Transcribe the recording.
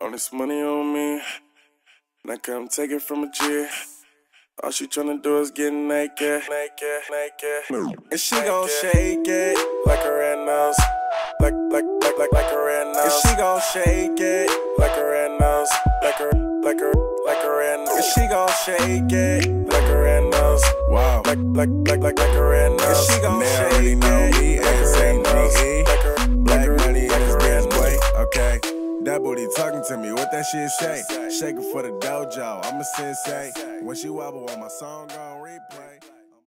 All this money on me, and I come take it from a G. All she tryna do is get naked, naked, naked. And she gon' shake it like a red nose, like, like, like, like, like a red nose. And she gon' shake it like a red nose, like a, like a, like a red nose. And she gon' shake it like a red nose, Wow. like, like, like, like, like a red nose. And she gon' shake it Booty talking to me. What that shit say? Shake it for the dojo. I'm a sensei. When she wobble on my song on replay.